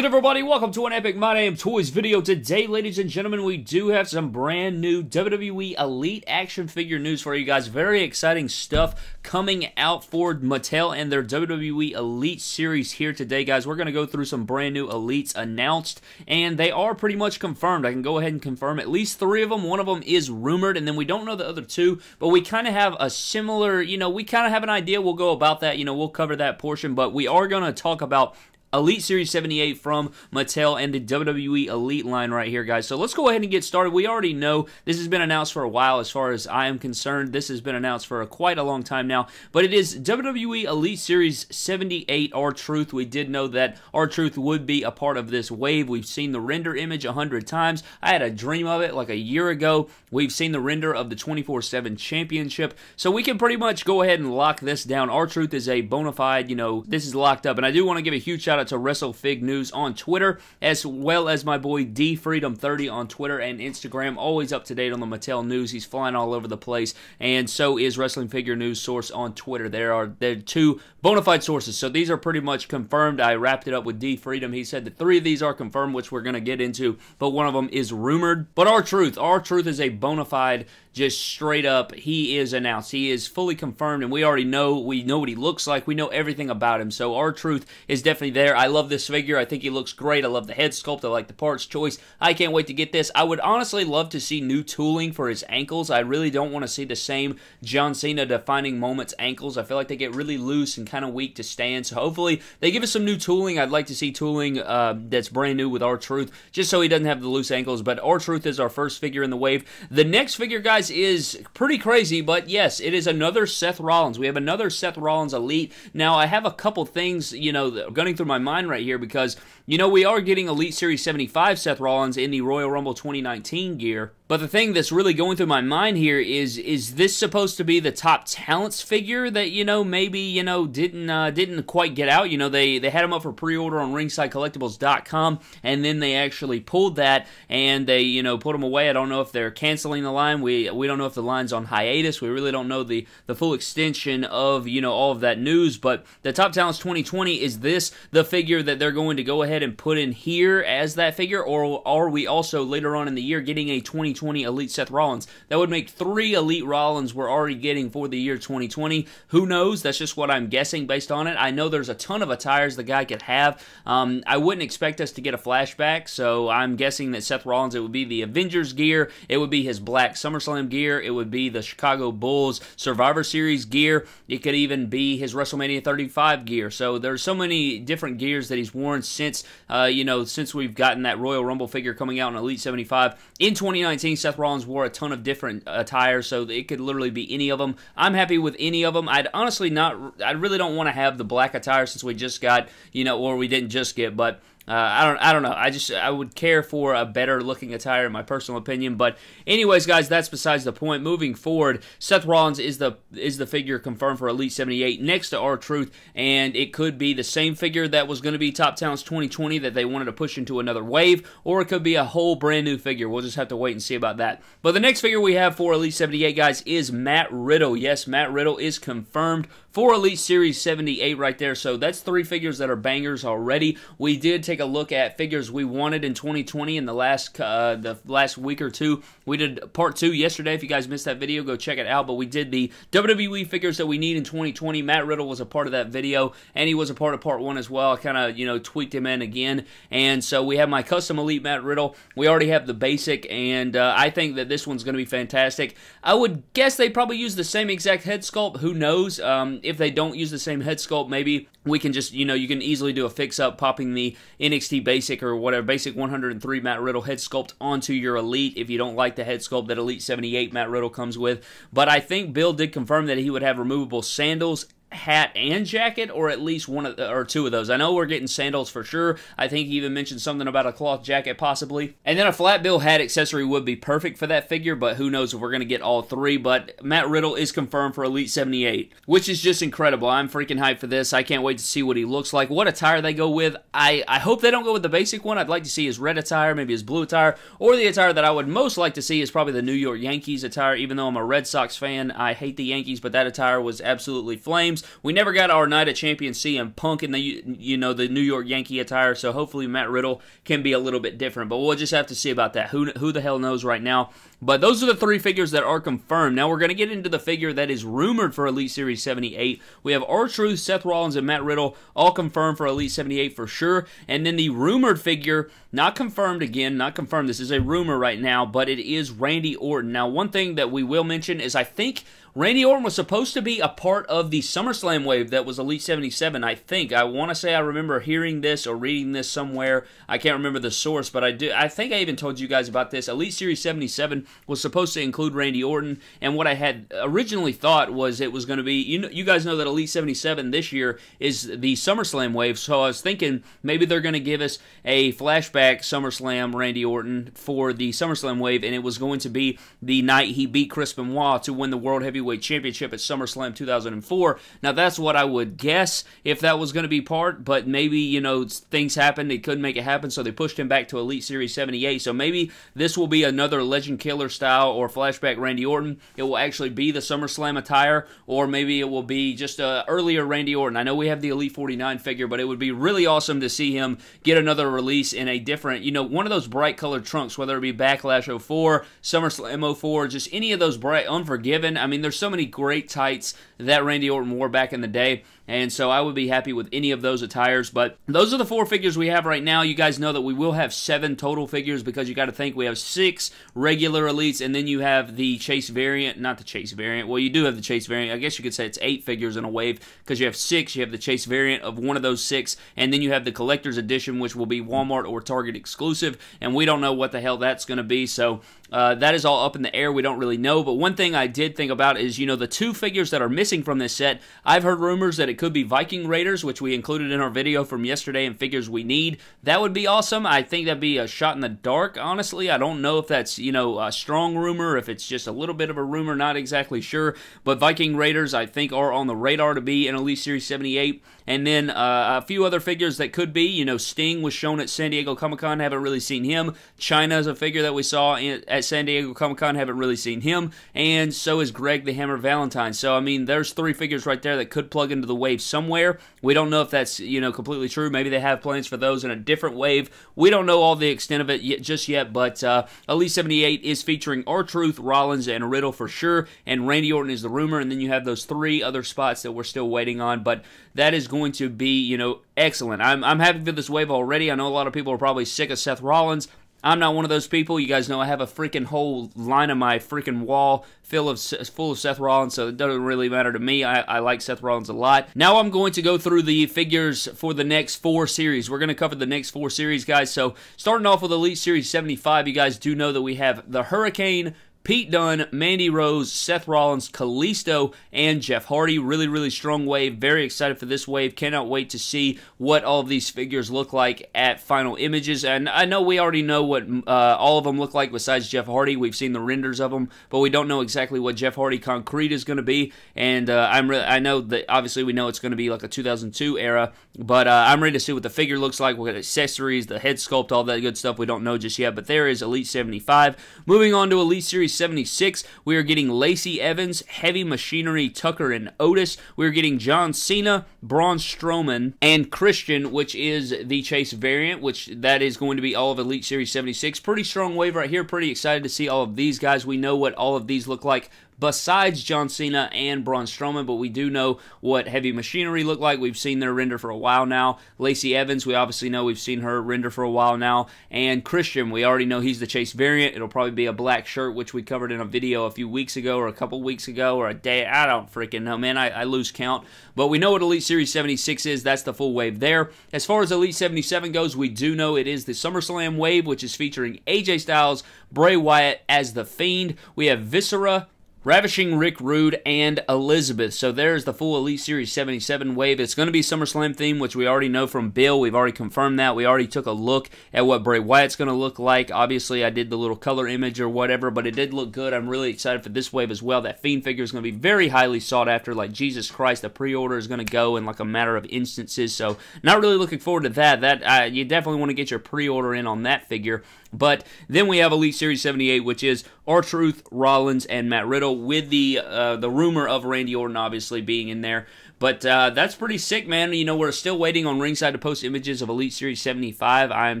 good, everybody? Welcome to an Epic My Damn Toys video. Today, ladies and gentlemen, we do have some brand new WWE Elite action figure news for you guys. Very exciting stuff coming out for Mattel and their WWE Elite series here today, guys. We're going to go through some brand new Elites announced, and they are pretty much confirmed. I can go ahead and confirm at least three of them. One of them is rumored, and then we don't know the other two, but we kind of have a similar, you know, we kind of have an idea. We'll go about that. You know, we'll cover that portion, but we are going to talk about Elite Series 78 from Mattel and the WWE Elite line right here, guys. So let's go ahead and get started. We already know this has been announced for a while as far as I am concerned. This has been announced for a, quite a long time now, but it is WWE Elite Series 78 R-Truth. We did know that R-Truth would be a part of this wave. We've seen the render image a hundred times. I had a dream of it like a year ago. We've seen the render of the 24-7 championship. So we can pretty much go ahead and lock this down. R-Truth is a bona fide, you know, this is locked up. And I do want to give a huge shout out to WrestleFig News on Twitter, as well as my boy D Freedom 30 on Twitter and Instagram. Always up to date on the Mattel news. He's flying all over the place, and so is Wrestling Figure News Source on Twitter. There are there are two bona fide sources, so these are pretty much confirmed. I wrapped it up with D Freedom. He said that three of these are confirmed, which we're going to get into, but one of them is rumored. But R-Truth, our truth is a bona fide just straight up he is announced. He is fully confirmed and we already know we know what he looks like. We know everything about him. So R-Truth is definitely there. I love this figure. I think he looks great. I love the head sculpt. I like the parts choice. I can't wait to get this. I would honestly love to see new tooling for his ankles. I really don't want to see the same john cena defining moments ankles. I feel like they get really loose and kind of weak to stand. So hopefully they give us some new tooling. I'd like to see tooling uh, that's brand new with R-Truth just so he doesn't have the loose ankles. But R-Truth is our first figure in the wave. The next figure guys guys, is pretty crazy, but yes, it is another Seth Rollins. We have another Seth Rollins Elite. Now, I have a couple things, you know, gunning through my mind right here because, you know, we are getting Elite Series 75 Seth Rollins in the Royal Rumble 2019 gear. But the thing that's really going through my mind here is is this supposed to be the top talents figure that you know maybe you know didn't uh, didn't quite get out? You know they they had them up for pre-order on ringsidecollectibles.com and then they actually pulled that and they you know put them away. I don't know if they're canceling the line. We we don't know if the line's on hiatus. We really don't know the the full extension of you know all of that news. But the top talents 2020 is this the figure that they're going to go ahead and put in here as that figure, or are we also later on in the year getting a 2020 2020 Elite Seth Rollins. That would make three Elite Rollins we're already getting for the year 2020. Who knows? That's just what I'm guessing based on it. I know there's a ton of attires the guy could have. Um, I wouldn't expect us to get a flashback, so I'm guessing that Seth Rollins, it would be the Avengers gear, it would be his Black SummerSlam gear, it would be the Chicago Bulls Survivor Series gear, it could even be his WrestleMania 35 gear. So there's so many different gears that he's worn since, uh, you know, since we've gotten that Royal Rumble figure coming out in Elite 75 in 2019 seen Seth Rollins wore a ton of different uh, attire, so it could literally be any of them. I'm happy with any of them. I'd honestly not, I really don't want to have the black attire since we just got, you know, or we didn't just get, but uh, I don't I don't know. I just I would care for a better looking attire in my personal opinion. But anyways, guys, that's besides the point. Moving forward, Seth Rollins is the is the figure confirmed for Elite 78 next to R-Truth, and it could be the same figure that was going to be Top Talents 2020 that they wanted to push into another wave, or it could be a whole brand new figure. We'll just have to wait and see about that. But the next figure we have for Elite 78, guys, is Matt Riddle. Yes, Matt Riddle is confirmed for Elite Series 78 right there. So that's three figures that are bangers already. We did take a look at figures we wanted in 2020 in the last uh, the last week or two. We did part two yesterday. If you guys missed that video, go check it out. But we did the WWE figures that we need in 2020. Matt Riddle was a part of that video, and he was a part of part one as well. I kind of you know tweaked him in again, and so we have my custom Elite Matt Riddle. We already have the basic, and uh, I think that this one's going to be fantastic. I would guess they probably use the same exact head sculpt. Who knows? Um, if they don't use the same head sculpt, maybe we can just, you know, you can easily do a fix up, popping the NXT Basic or whatever, Basic 103 Matt Riddle head sculpt onto your Elite if you don't like the head sculpt that Elite 78 Matt Riddle comes with. But I think Bill did confirm that he would have removable sandals hat and jacket, or at least one of the, or two of those. I know we're getting sandals for sure. I think he even mentioned something about a cloth jacket possibly. And then a flat bill hat accessory would be perfect for that figure, but who knows if we're going to get all three. But Matt Riddle is confirmed for Elite 78, which is just incredible. I'm freaking hyped for this. I can't wait to see what he looks like, what attire they go with. I, I hope they don't go with the basic one. I'd like to see his red attire, maybe his blue attire, or the attire that I would most like to see is probably the New York Yankees attire. Even though I'm a Red Sox fan, I hate the Yankees, but that attire was absolutely flames. We never got our Night of Champions CM Punk in the you know the New York Yankee attire, so hopefully Matt Riddle can be a little bit different. But we'll just have to see about that. Who who the hell knows right now? But those are the three figures that are confirmed. Now we're going to get into the figure that is rumored for Elite Series 78. We have R-Truth, Seth Rollins, and Matt Riddle all confirmed for Elite 78 for sure. And then the rumored figure, not confirmed again, not confirmed. This is a rumor right now, but it is Randy Orton. Now, one thing that we will mention is I think Randy Orton was supposed to be a part of the SummerSlam wave that was Elite 77, I think. I want to say I remember hearing this or reading this somewhere. I can't remember the source, but I do I think I even told you guys about this. Elite Series 77 was supposed to include Randy Orton, and what I had originally thought was it was going to be you know you guys know that Elite 77 this year is the SummerSlam wave, so I was thinking maybe they're going to give us a flashback SummerSlam Randy Orton for the SummerSlam wave and it was going to be the night he beat Chris Benoit to win the World Heavy Heavyweight Championship at SummerSlam 2004. Now, that's what I would guess if that was going to be part, but maybe, you know, things happened. They couldn't make it happen, so they pushed him back to Elite Series 78. So maybe this will be another Legend Killer style or flashback Randy Orton. It will actually be the SummerSlam attire, or maybe it will be just a earlier Randy Orton. I know we have the Elite 49 figure, but it would be really awesome to see him get another release in a different, you know, one of those bright colored trunks, whether it be Backlash 04, SummerSlam 04, just any of those bright, Unforgiven. I mean, there's so many great tights that Randy Orton wore back in the day. And so I would be happy with any of those attires. But those are the four figures we have right now. You guys know that we will have seven total figures because you got to think we have six regular elites, and then you have the chase variant, not the chase variant. Well, you do have the chase variant. I guess you could say it's eight figures in a wave because you have six. You have the chase variant of one of those six, and then you have the collector's edition, which will be Walmart or Target exclusive. And we don't know what the hell that's going to be. So uh, that is all up in the air. We don't really know. But one thing I did think about is, you know, the two figures that are missing from this set. I've heard rumors that it could be Viking Raiders, which we included in our video from yesterday and figures we need. That would be awesome. I think that'd be a shot in the dark, honestly. I don't know if that's, you know, a strong rumor, if it's just a little bit of a rumor, not exactly sure. But Viking Raiders, I think, are on the radar to be in Elite Series 78. And then uh, a few other figures that could be, you know, Sting was shown at San Diego Comic Con, haven't really seen him. Chyna is a figure that we saw in, at San Diego Comic Con, haven't really seen him. And so is Greg the Hammer Valentine. So, I mean, there's three figures right there that could plug into the wave somewhere. We don't know if that's, you know, completely true. Maybe they have plans for those in a different wave. We don't know all the extent of it yet, just yet, but uh, Elite 78 is featuring R-Truth, Rollins, and Riddle for sure. And Randy Orton is the rumor. And then you have those three other spots that we're still waiting on. But that is going to be, you know, excellent. I'm, I'm happy for this wave already. I know a lot of people are probably sick of Seth Rollins. I'm not one of those people. You guys know I have a freaking whole line of my freaking wall full of full of Seth Rollins, so it doesn't really matter to me. I, I, like Seth Rollins a lot. Now I'm going to go through the figures for the next four series. We're going to cover the next four series, guys. So starting off with Elite Series 75, you guys do know that we have the Hurricane, Pete Dunne, Mandy Rose, Seth Rollins, Kalisto, and Jeff Hardy. Really, really strong wave. Very excited for this wave. Cannot wait to see what all of these figures look like at final images. And I know we already know what uh, all of them look like besides Jeff Hardy. We've seen the renders of them, but we don't know exactly what Jeff Hardy concrete is going to be. And uh, I'm really, I know that obviously we know it's going to be like a 2002 era, but uh, I'm ready to see what the figure looks like. What accessories, the head sculpt, all that good stuff. We don't know just yet, but there is Elite 75. Moving on to Elite Series 76, we are getting Lacey Evans, Heavy Machinery, Tucker, and Otis. We're getting John Cena, Braun Strowman, and Christian, which is the Chase variant, which that is going to be all of Elite Series 76. Pretty strong wave right here. Pretty excited to see all of these guys. We know what all of these look like besides John Cena and Braun Strowman, but we do know what Heavy Machinery look like. We've seen their render for a while now. Lacey Evans, we obviously know we've seen her render for a while now. And Christian, we already know he's the Chase variant. It'll probably be a black shirt, which we covered in a video a few weeks ago or a couple weeks ago or a day. I don't freaking know, man. I, I lose count. But we know what Elite Series 76 is. That's the full wave there. As far as Elite 77 goes, we do know it is the SummerSlam wave, which is featuring AJ Styles, Bray Wyatt as The Fiend. We have Viscera, Ravishing Rick Rude and Elizabeth. So there's the full Elite Series 77 wave. It's going to be SummerSlam theme, which we already know from Bill. We've already confirmed that. We already took a look at what Bray Wyatt's going to look like. Obviously, I did the little color image or whatever, but it did look good. I'm really excited for this wave as well. That Fiend figure is going to be very highly sought after. Like Jesus Christ, the pre-order is going to go in like a matter of instances. So not really looking forward to that. That uh, you definitely want to get your pre-order in on that figure. But then we have Elite Series 78, which is R-Truth, Rollins, and Matt Riddle, with the uh, the rumor of Randy Orton obviously being in there. But uh, that's pretty sick, man. You know, we're still waiting on Ringside to post images of Elite Series 75. I'm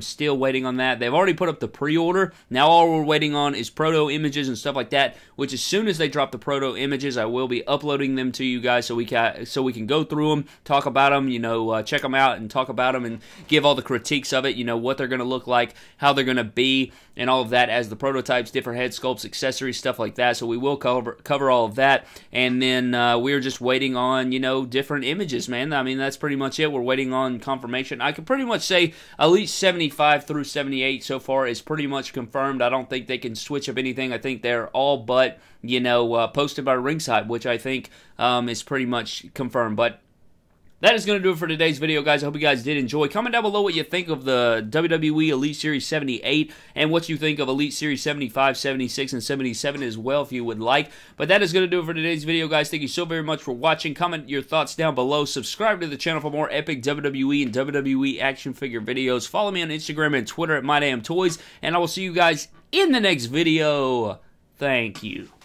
still waiting on that. They've already put up the pre-order. Now all we're waiting on is proto images and stuff like that. Which as soon as they drop the proto images, I will be uploading them to you guys so we can so we can go through them, talk about them, you know, uh, check them out and talk about them and give all the critiques of it. You know what they're going to look like, how they're going to be, and all of that as the prototypes, different head sculpts, accessories, stuff like that. So we will cover cover all of that, and then uh, we're just waiting on you know different images, man. I mean that's pretty much it. We're waiting on confirmation. I can pretty much say Elite 75 through 78 so far is pretty much confirmed. I don't think they can switch up anything. I think they're all but you know uh, posted by Ringside, which I think um, is pretty much confirmed. But that is going to do it for today's video, guys. I hope you guys did enjoy. Comment down below what you think of the WWE Elite Series 78 and what you think of Elite Series 75, 76, and 77 as well, if you would like. But that is going to do it for today's video, guys. Thank you so very much for watching. Comment your thoughts down below. Subscribe to the channel for more epic WWE and WWE action figure videos. Follow me on Instagram and Twitter at MyDamnToys, and I will see you guys in the next video. Thank you.